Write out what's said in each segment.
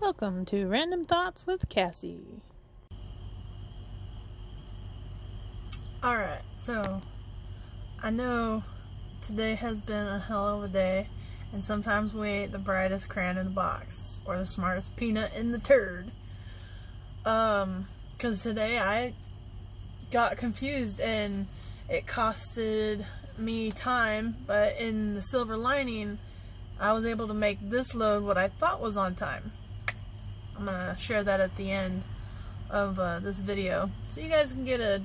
Welcome to Random Thoughts with Kassie. Alright, so I know today has been a hell of a day, and sometimes we ain't the brightest crayon in the box or the smartest peanut in the turd. Um, because today I got confused and it costed me time, but in the silver lining, I was able to make this load what I thought was on time. I'm gonna share that at the end of uh, this video so you guys can get a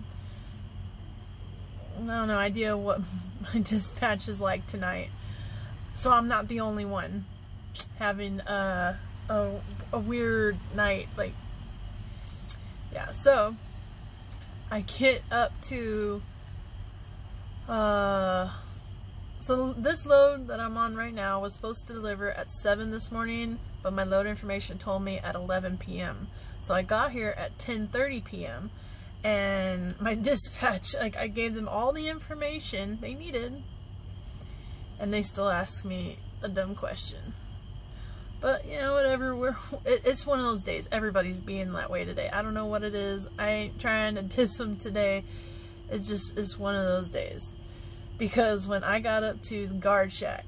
I don't know idea what my dispatch is like tonight. So I'm not the only one having a a, a weird night like yeah so I get up to uh so this load that I'm on right now was supposed to deliver at 7 this morning, but my load information told me at 11 p.m. So I got here at 10:30 p.m. and my dispatch like I gave them all the information they needed and they still asked me a dumb question. But you know, whatever. We're it, it's one of those days. Everybody's being that way today. I don't know what it is. I ain't trying to diss them today. It's just it's one of those days because when I got up to the guard shack,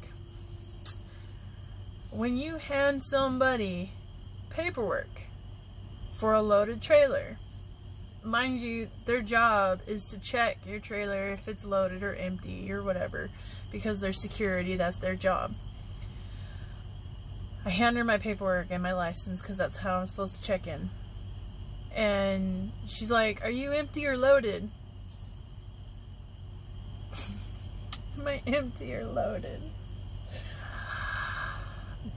when you hand somebody paperwork for a loaded trailer, mind you, their job is to check your trailer if it's loaded or empty or whatever, because they're security, that's their job. I hand her my paperwork and my license because that's how I'm supposed to check in. And she's like, Are you empty or loaded? I empty or loaded?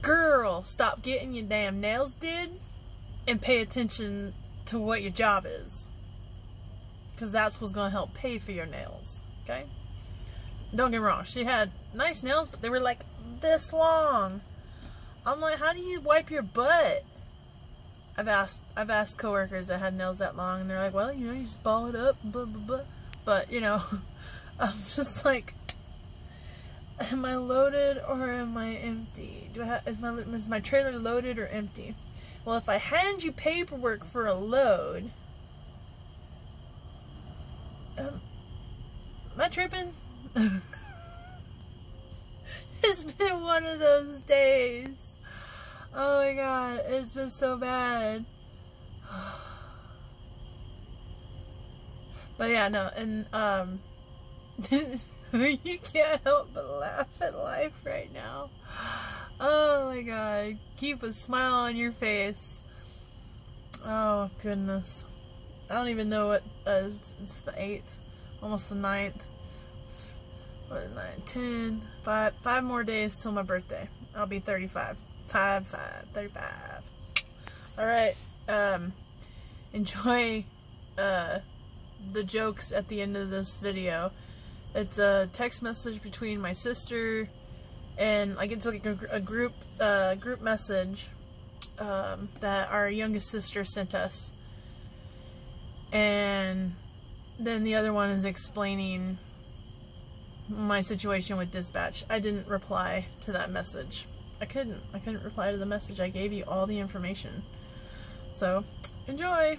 Girl, stop getting your damn nails did and pay attention to what your job is. Because that's what's going to help pay for your nails. Okay? Don't get me wrong. She had nice nails, but they were like this long. I'm like, how do you wipe your butt? I've asked I've asked coworkers that had nails that long, and they're like, well, you know, you just ball it up, blah blah blah. But you know, I'm just like, am I loaded or am I empty? Do I have, is my is my trailer loaded or empty? Well, if I hand you paperwork for a load, um, am I tripping? it's been one of those days. Oh my god, it's been so bad. But yeah, no, and um you can't help but laugh at life right now. Oh my god. Keep a smile on your face. Oh goodness. I don't even know what uh, it's, the 8th. Almost the 9th. What is 9? 10. 5, five more days till my birthday. I'll be 35. 5, 5, 35. Alright. Um, enjoy uh, the jokes at the end of this video. It's a text message between my sister and like it's like a, a group uh, group message um, that our youngest sister sent us, and then the other one is explaining my situation with dispatch. I didn't reply to that message. I couldn't. I couldn't reply to the message. I gave you all the information. So, enjoy!